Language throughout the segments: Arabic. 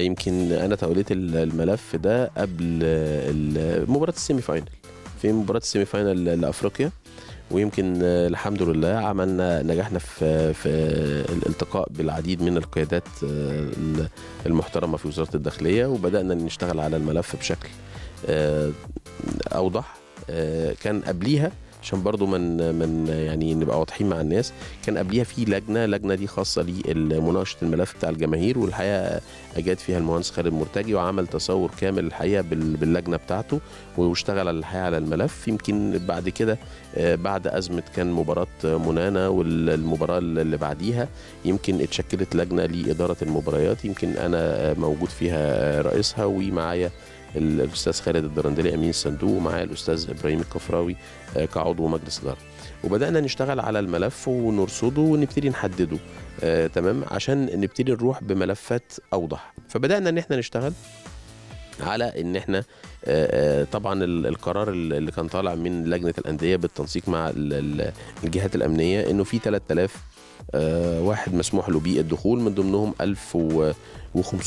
يمكن أنا توليت الملف ده قبل مباراة ال semi final في مباراة ال semi final لأفريقيا ويمكن الحمد لله عملنا نجحنا في في الالتقاء بالعديد من القيادات آه، المحترمة في وزارة الداخلية وبدأنا نشتغل على الملف بشكل آه، أوضح آه، كان قبليها عشان برضو من من يعني نبقى واضحين مع الناس. كان قبليها في لجنة لجنة دي خاصة لمناقشة الملف بتاع الجماهير والحقيقة أجاد فيها المهندس خالد مرتجي وعمل تصور كامل الحقيقة بال- باللجنة بتاعته واشتغل الحقيقة على الملف. يمكن بعد كده آه، بعد أزمة كان مباراة منانا والمباراة اللي بعديها يمكن اتشكلت لجنة لإدارة المباريات. يمكن أنا موجود فيها رئيسها ومعايا الأستاذ خالد الدرندلي أمين الصندوق ومعايا الأستاذ إبراهيم الكفراوي آه، كعضو مجلس إدارة. وبدأنا نشتغل على الملف ونرصده ونبتدي نحدده آه، تمام؟ عشان نبتدي نروح بملفات أوضح. فبدأنا إن إحنا نشتغل على إن إحنا آه، طبعا ال- القرار اللي كان طالع من لجنة الأندية بالتنسيق مع ال- ال- الجهات الأمنية إنه في 3000 آه، واحد مسموح له بيه الدخول من ضمنهم 1500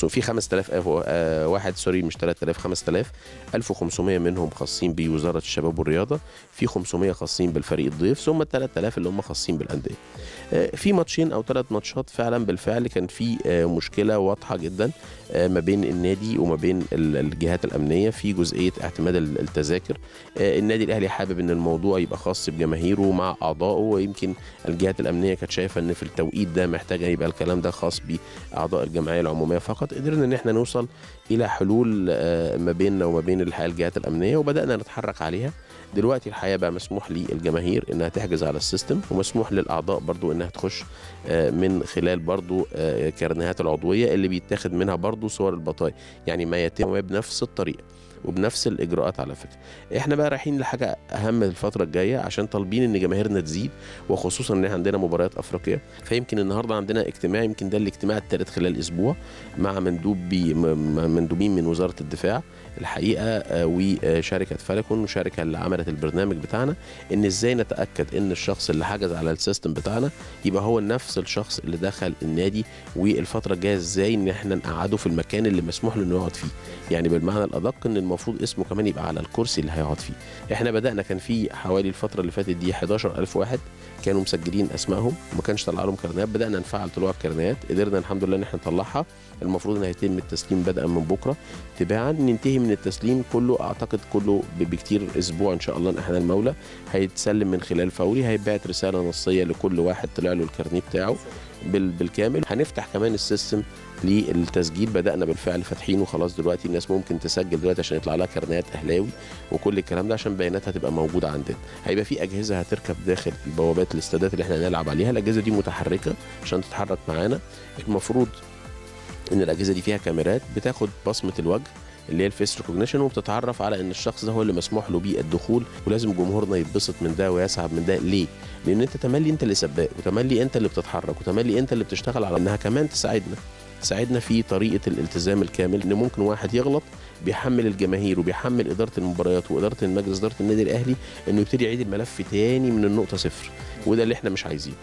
في 5000 آه، آه، واحد سوري مش 3000 5000 1500 منهم خاصين بوزارة الشباب والرياضة في 500 خاصين بالفريق الضيف ثم ال 3000 اللي هم خاصين بالأندية. آه، في ماتشين أو ثلاث ماتشات فعلا بالفعل كان في آه، مشكلة واضحة جدا آه، ما بين النادي وما بين ال- الجهات الأمنية في جزئية اعتماد ال- التذاكر. آه، النادي الأهلي حابب إن الموضوع يبقى خاص بجماهيره مع أعضائه ويمكن الجهات الأمنية كانت شايفة ان في التوقيت ده محتاجه يبقى الكلام ده خاص بأعضاء الجمعية العمومية. فقط قدرنا إن إحنا نوصل إلى حلول آه، ما بيننا وما بين الجهات الأمنية وبدأنا نتحرك عليها. دلوقتي الحقيقة بقى مسموح للجماهير إنها تحجز على السيستم ومسموح للأعضاء برضو إنها تخش آه، من خلال برضو آه، كارنيهات العضوية اللي بيتاخد منها برضو صور البطايق. يعني ما يتم بنفس الطريقة. وبنفس الإجراءات على فكرة. إحنا بقى رايحين لحاجة أهم الفترة الجاية عشان طالبين إن جماهيرنا تزيد وخصوصا إن عندنا مباريات أفريقيا. فيمكن النهارده عندنا اجتماع يمكن ده الاجتماع الثالث خلال أسبوع مع مندوب مندوبين من وزارة الدفاع الحقيقة آه، وشركة فالكون وشركة اللي عملت البرنامج بتاعنا. إن إزاي نتأكد إن الشخص اللي حجز على السيستم بتاعنا يبقى هو نفس الشخص اللي دخل النادي والفترة الجاية إزاي إن إحنا نقعده في المكان اللي مسموح له إنه يقعد فيه. يعني بالمعنى الأدق إن المفروض اسمه كمان يبقى على الكرسي اللي هيقعد فيه. إحنا بدأنا كان في حوالي الفترة اللي فاتت دي 11000 واحد كانوا مسجلين أسمائهم وما كانش طلع لهم كارنيهات بدأنا نفعل طلوع الكارنيهات قدرنا الحمد لله إن إحنا نطلعها. المفروض إن هيتم التسليم بدءا من بكرة. تباعا ننتهي من التسليم كله أعتقد كله بكتير أسبوع إن شاء الله. إحنا المولى هيتسلم من خلال فوري هيتبعت رسالة نصية لكل واحد طلع له الكارنيه بتاعه. بالكامل. هنفتح كمان ال system للتسجيل. بدأنا بالفعل فاتحينه. خلاص دلوقتي الناس ممكن تسجل دلوقتي عشان يطلع لها كارنيهات أهلاوي وكل الكلام ده عشان بياناتها تبقى موجودة عندنا. هيبقى في أجهزة هتركب داخل البوابات الاستادات اللي إحنا هنلعب عليها. الأجهزة دي متحركة عشان تتحرك معانا. المفروض إن الأجهزة دي فيها كاميرات بتاخد بصمة الوجه. اللي هي ال face recognition وبتتعرف على إن الشخص ده هو اللي مسموح له بيه الدخول ولازم جمهورنا يتبسط من ده ويسعد من ده. ليه؟ لأن أنت تملي أنت اللي سباق وتملي أنت اللي بتتحرك وتملي أنت اللي بتشتغل على إنها كمان تساعدنا. تساعدنا في طريقة الالتزام الكامل إن ممكن واحد يغلط بيحمل الجماهير وبيحمل إدارة المباريات وإدارة المجلس إدارة النادي الأهلي إنه يبتدي يعيد الملف تاني من النقطة صفر. وده اللي إحنا مش عايزينه.